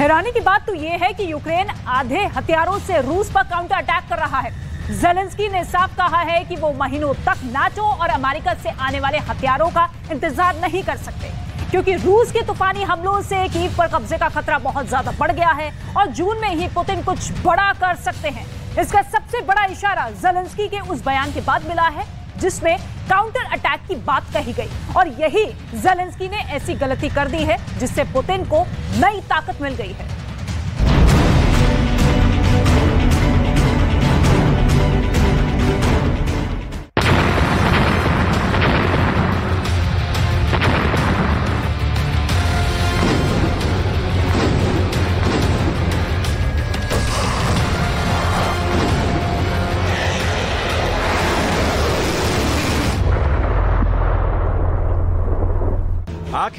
हैरानी की बात तो यह है कि यूक्रेन आधे हथियारों से रूस पर काउंटर अटैक कर रहा है। जेलेंस्की ने साफ़ कहा है कि वो महीनों तक नाटो और अमेरिका से आने वाले हथियारों का इंतज़ार नहीं कर सकते। क्योंकि रूस के तूफानी हमलों से कीव पर कब्जे का खतरा बहुत ज़्यादा बढ़ गया है और जून में ही पुतिन कुछ बड़ा कर सकते हैं। इसका सबसे बड़ा इशारा जेलेंस्की के उस बयान के बाद मिला है। जिसमें काउंटर अटैक की बात कही गई। और यही जेलेंस्की ने ऐसी गलती कर दी है जिससे पुतिन को नई ताकत मिल गई है।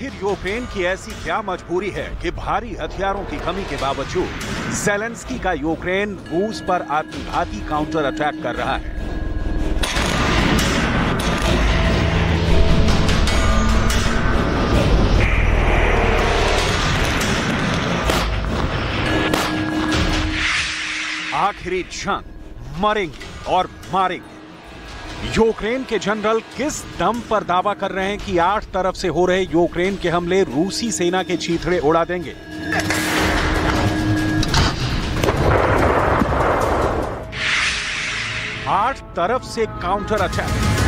आखिर यूक्रेन की ऐसी क्या मजबूरी है कि भारी हथियारों की कमी के बावजूद जेलेंस्की का यूक्रेन रूस पर आत्मघाती काउंटर अटैक कर रहा है। आखिरी क्षण, मरेंगे और मारेंगे। यूक्रेन के जनरल किस दम पर दावा कर रहे हैं कि आठ तरफ़ से हो रहे यूक्रेन के हमले रूसी सेना के चीथड़े उड़ा देंगे? आठ तरफ़ से काउंटर अटैक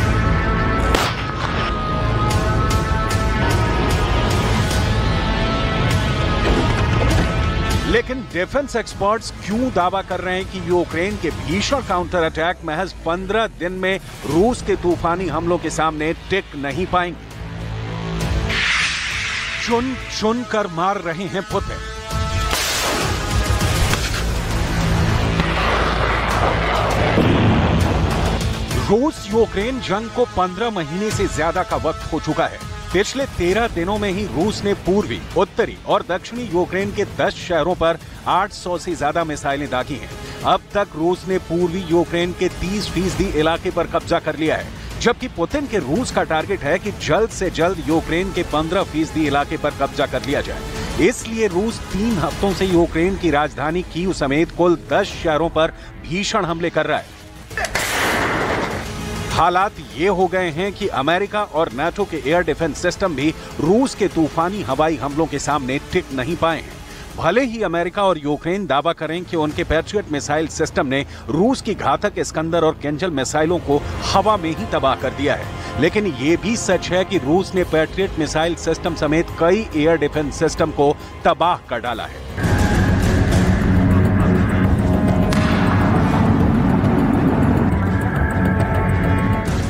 लेकिन डिफेंस एक्सपर्ट्स क्यों दावा कर रहे हैं कि यूक्रेन के भीषण काउंटर अटैक महज 15 दिन में रूस के तूफानी हमलों के सामने टिक नहीं पाएँगे। चुन चुन कर मार रहे हैं पुतिन। रूस यूक्रेन जंग को 15 महीने से ज़्यादा का वक्त हो चुका है। पिछले तेरह दिनों में ही रूस ने पूर्वी, उत्तरी और दक्षिणी यूक्रेन के 10 शहरों पर 800 से ज़्यादा मिसाइलें दागी हैं। अब तक रूस ने पूर्वी यूक्रेन के 30 फ़ीसदी इलाके पर कब्जा कर लिया है, जबकि पुतिन के रूस का टारगेट है कि जल्द से जल्द यूक्रेन के 15 फ़ीसदी इलाके पर कब्जा कर लिया जाए। इसलिए रूस तीन हफ्तों से यूक्रेन की राजधानी कीव समेत कुल 10 शहरों पर भीषण हमले कर रहा है। हालात ये हो गए हैं कि अमेरिका और नाटो के एयर डिफेंस सिस्टम भी रूस के तूफानी हवाई हमलों के सामने टिक नहीं पाए हैं। भले ही अमेरिका और यूक्रेन दावा करें कि उनके पैट्रियट मिसाइल सिस्टम ने रूस की घातक स्कंदर और केंजल मिसाइलों को हवा में ही तबाह कर दिया है। लेकिन ये भी सच है कि रूस ने पैट्रियट मिसाइल सिस्टम समेत कई एयर डिफेंस सिस्टम को तबाह कर डाला है।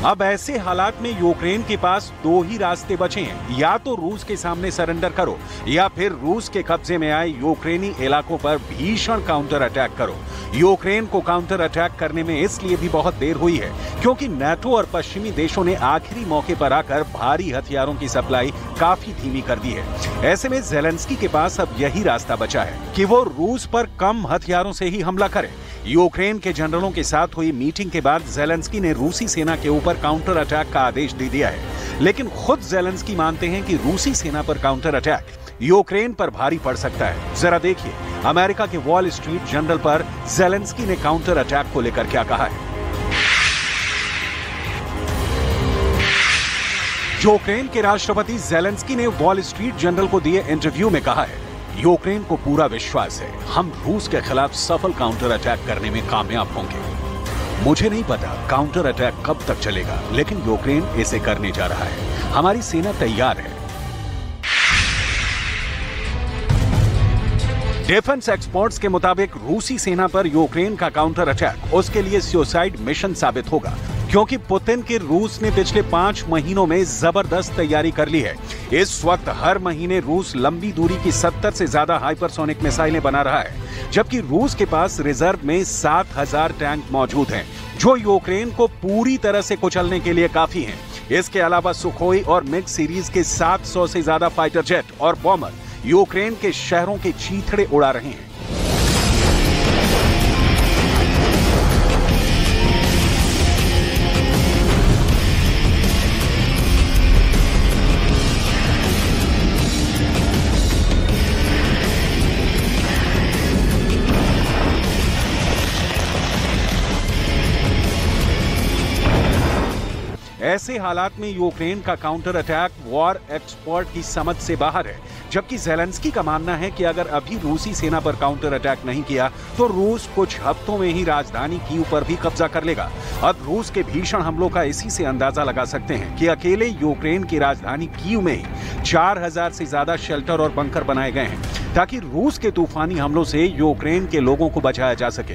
अब ऐसे हालात में यूक्रेन के पास दो ही रास्ते बचे हैं। या तो रूस के सामने सरेंडर करो, या फिर रूस के कब्जे में आए यूक्रेनी इलाकों पर भीषण काउंटर अटैक करो। यूक्रेन को काउंटर अटैक करने में इसलिए भी बहुत देर हुई है, क्योंकि नेटो और पश्चिमी देशों ने आखिरी मौके पर आकर भारी हथियारों की सप्लाई काफ़ी धीमी कर दी है। ऐसे में जेलेंस्की के पास अब यही रास्ता बचा है कि वो रूस पर कम हथियारों से ही हमला करे। यूक्रेन के जनरलों के साथ हुई मीटिंग के बाद जेलेंस्की ने रूसी सेना के ऊपर काउंटर अटैक का आदेश दे दिया है। लेकिन खुद जेलेंस्की मानते हैं कि रूसी सेना पर काउंटर अटैक यूक्रेन पर भारी पड़ सकता है। जरा देखिए, अमेरिका के वॉल स्ट्रीट जनरल पर जेलेंस्की ने काउंटर अटैक को लेकर क्या कहा है। यूक्रेन के राष्ट्रपति जेलेंस्की ने वॉल स्ट्रीट जनरल को दिए इंटरव्यू में कहा है, यूक्रेन को पूरा विश्वास है, हम रूस के खिलाफ सफल काउंटर अटैक करने में कामयाब होंगे। मुझे नहीं पता काउंटर अटैक कब तक चलेगा, लेकिन यूक्रेन इसे करने जा रहा है। हमारी सेना तैयार है। डिफेंस एक्सपर्ट्स के मुताबिक रूसी सेना पर यूक्रेन का काउंटर अटैक उसके लिए सुसाइड मिशन साबित होगा। क्योंकि पुतिन के रूस ने पिछले पाँच महीनों में ज़बरदस्त तैयारी कर ली है। इस वक्त हर महीने रूस लंबी दूरी की सत्तर से ज़्यादा हाइपरसोनिक मिसाइलें बना रहा है, जबकि रूस के पास रिज़र्व में सात हज़ार टैंक मौजूद हैं, जो यूक्रेन को पूरी तरह से कुचलने के लिए काफ़ी हैं। इसके अलावा सुखोई और मिग सीरीज़ के 700 से ज़्यादा फाइटर जेट और बॉम्बर यूक्रेन के शहरों के चीथड़े उड़ा रहे हैं। ऐसे हालात में यूक्रेन का काउंटर अटैक वॉर एक्सपर्ट की समझ से बाहर है। जबकि जेलेंस्की का मानना है कि अगर अभी रूसी सेना पर काउंटर अटैक नहीं किया तो रूस कुछ हफ्तों में ही राजधानी कीव पर भी कब्जा कर लेगा। अब रूस के भीषण हमलों का इसी से अंदाज़ा लगा सकते हैं कि अकेले यूक्रेन की राजधानी कीव में ही चार हज़ार से ज़्यादा शेल्टर और बंकर बनाए गए हैं। ताकि रूस के तूफानी हमलों से यूक्रेन के लोगों को बचाया जा सके।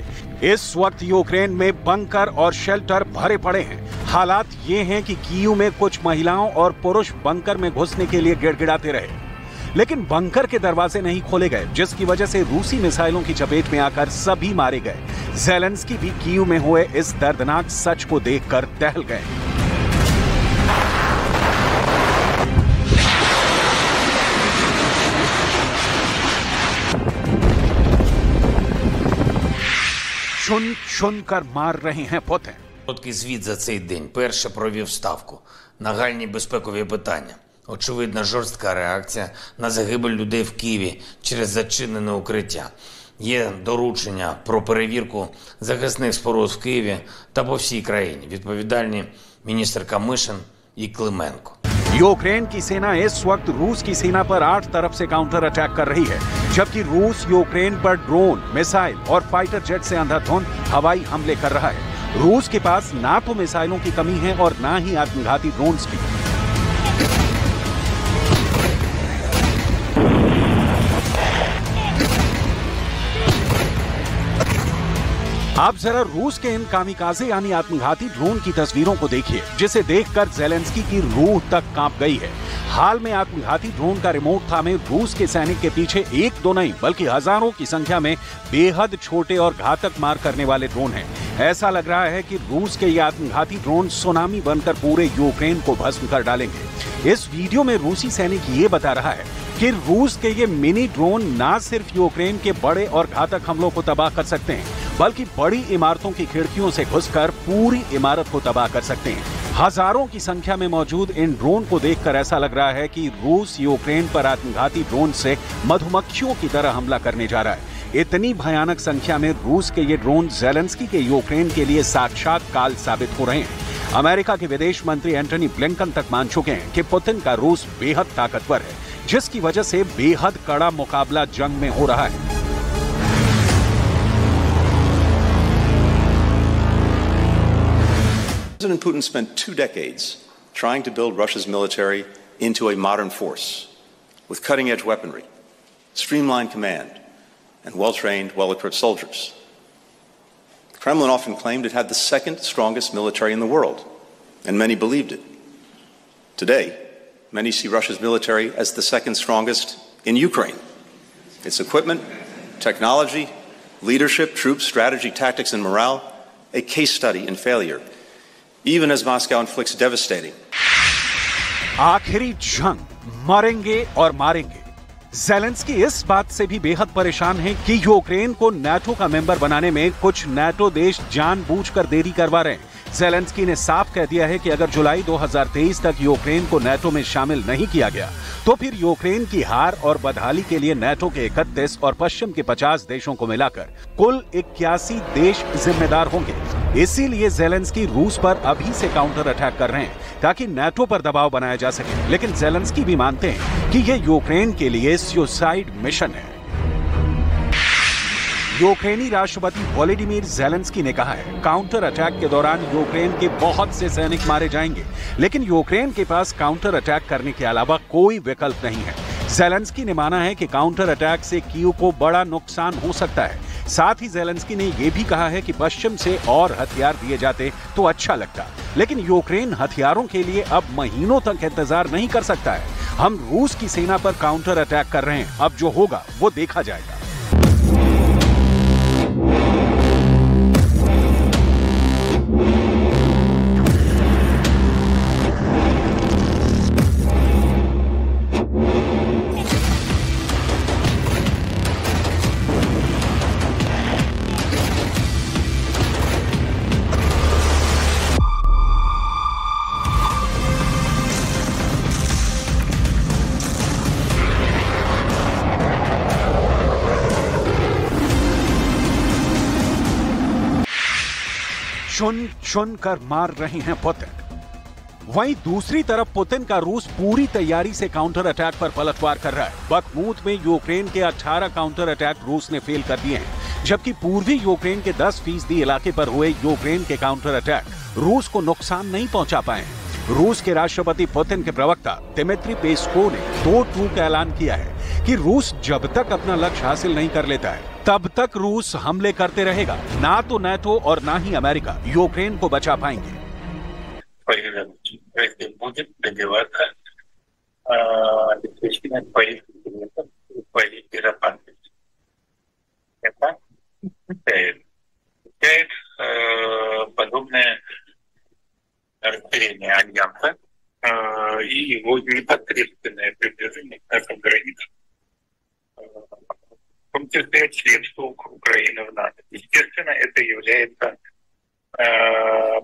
इस वक्त यूक्रेन में बंकर और शेल्टर भरे पड़े हैं। हालात ये हैं कि कीव में कुछ महिलाओं और पुरुष बंकर में घुसने के लिए गिड़गिड़ाते रहे। लेकिन बंकर के दरवाजे नहीं खोले गए, जिसकी वजह से रूसी मिसाइलों की चपेट में आकर सभी मारे गए। जेलेंस्की भी कीव में हुए इस दर्दनाक सच को देखकर दहल गए। चुन चुन कर मार रहे हैं पुत्र Короткий звіт за цей день. Перше провів ставку. Нагальні безпекові питання. Очевидна жорстка реакція на загибель людей в Києві через зачинене укриття. Є доручення про перевірку захисних споруд в Києві та по всій країні. Відповідальні міністр Камишин і Клименко. यूक्रेन की सेना इस वक्त रूस की सेना पर आठ तरफ से काउंटर अटैक कर रही है जबकि रूस, यूक्रेन पर ड्रोन, मिसाइल और फाइटर जेट से अंधाधुंध हवाई हमले कर रहा है। रूस के पास ना तो मिसाइलों की कमी है और ना ही आत्मघाती ड्रोन्स की। आप जरा रूस के इन कामिकाजे यानी आत्मघाती ड्रोन की तस्वीरों को देखिए, जिसे देखकर जेलेंस्की की रूह तक काँप गई है। हाल में आत्मघाती ड्रोन का रिमोट थामे रूस के सैनिक के पीछे एक दो नहीं, बल्कि हज़ारों की संख्या में बेहद छोटे और घातक मार करने वाले ड्रोन हैं। ऐसा लग रहा है कि रूस के ये आत्मघाती ड्रोन सुनामी बनकर पूरे यूक्रेन को भस्म कर डालेंगे। इस वीडियो में रूसी सैनिक ये बता रहा है कि रूस के ये मिनी ड्रोन ना सिर्फ़ यूक्रेन के बड़े और घातक हमलों को तबाह कर सकते हैं, बल्कि बड़ी इमारतों की खिड़कियों से घुसकर पूरी इमारत को तबाह कर सकते हैं। हज़ारों की संख्या में मौजूद इन ड्रोन को देखकर ऐसा लग रहा है कि रूस यूक्रेन पर आत्मघाती ड्रोन से मधुमक्खियों की तरह हमला करने जा रहा है। इतनी भयानक संख्या में रूस के ये ड्रोन जेलेंस्की के यूक्रेन के लिए साक्षात काल साबित हो रहे हैं। अमेरिका के विदेश मंत्री एंटनी ब्लिंकन तक मान चुके हैं कि पुतिन का रूस बेहद ताकतवर है, जिसकी वजह से बेहद कड़ा मुकाबला जंग में हो रहा है। President Putin spent two decades trying to build Russia's military into a modern force with cutting edge weaponry, streamlined command, and well trained, well equipped soldiers. The Kremlin often claimed it had the second strongest military in the world, and many believed it. Today, many see Russia's military as the second strongest in Ukraine. Its equipment, technology, leadership, troops, strategy, tactics, and morale, a case study in failure even as Moscow inflicts devastating. आखिरी जंग मरेंगे और मारेंगे Zelensky इस बात से भी बेहद परेशान हैं कि यूक्रेन को नेटो का मेंबर बनाने में कुछ नेटो देश जानबूझकर देरी करवा रहे हैं जेलेंस्की ने साफ़ कह दिया है कि अगर जुलाई 2023 तक यूक्रेन को नेटो में शामिल नहीं किया गया तो फिर यूक्रेन की हार और बदहाली के लिए नेटो के 31 और पश्चिम के 50 देशों को मिलाकर कुल इक्यासी देश जिम्मेदार होंगे। इसीलिए जेलेंस्की रूस पर अभी से काउंटर अटैक कर रहे हैं ताकि नेटो पर दबाव बनाया जा सके। लेकिन जेलेंस्की भी मानते हैं कि ये यूक्रेन के लिए सुसाइड मिशन है। यूक्रेनी राष्ट्रपति वोलोडिमीर जेलेंस्की ने कहा है, काउंटर अटैक के दौरान यूक्रेन के बहुत से सैनिक मारे जाएँगे, लेकिन यूक्रेन के पास काउंटर अटैक करने के अलावा कोई विकल्प नहीं है। जेलेंस्की ने माना है कि काउंटर अटैक से कीव को बड़ा नुकसान हो सकता है। साथ ही जेलेंस्की ने यह भी कहा है कि पश्चिम से और हथियार दिए जाते तो अच्छा लगता, लेकिन यूक्रेन हथियारों के लिए अब महीनों तक इंतज़ार नहीं कर सकता है। हम रूस की सेना पर काउंटर अटैक कर रहे हैं, अब जो होगा, वो देखा जाएगा। चुन चुन कर मार रहे हैं पुतिन। वहीं दूसरी तरफ़ पुतिन का रूस पूरी तैयारी से काउंटर अटैक पर पलटवार कर रहा है। बकमूत में यूक्रेन के 18 काउंटर अटैक रूस ने फेल कर दिए हैं। जबकि पूर्वी यूक्रेन के 10 फ़ीसदी इलाके पर हुए यूक्रेन के काउंटर अटैक रूस को नुकसान नहीं पहुँचा पाए रूस के राष्ट्रपति पुतिन के प्रवक्ता दिमित्री पेस्को ने दो टू का ऐलान किया है। कि रूस जब तक अपना लक्ष्य हासिल नहीं कर लेता है तब तक रूस हमले करते रहेगा ना तो नेटो और ना ही अमेरिका यूक्रेन को बचा पाएंगे если будет добиваться э, обеспечения своих интересов и своей безопасности. Это означает, означает э, подобное расширение альянса э, и его непосредственное приближение к нашим границам. Э, в том числе членство Украины в НАТО. Естественно, это является э,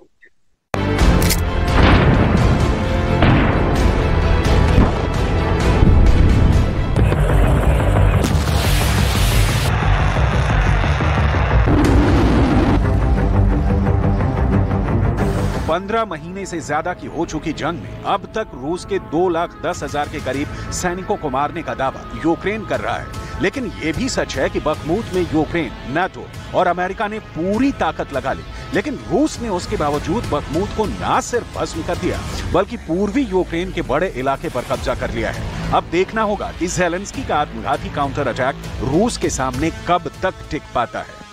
पंद्रह महीने से ज़्यादा की हो चुकी जंग में अब तक रूस के दो लाख दस हज़ार के करीब सैनिकों को मारने का दावा यूक्रेन कर रहा है। लेकिन ये भी सच है कि बखमूत में यूक्रेन नाटो और अमेरिका ने पूरी ताकत लगा ली। लेकिन रूस ने उसके बावजूद बखमूत को न सिर्फ़ भस्म कर दिया, बल्कि पूर्वी यूक्रेन के बड़े इलाके पर कब्जा कर लिया है। अब देखना होगा कि जेलेंस्की का आत्मघाती काउंटर अटैक रूस के सामने कब तक टिक पाता है।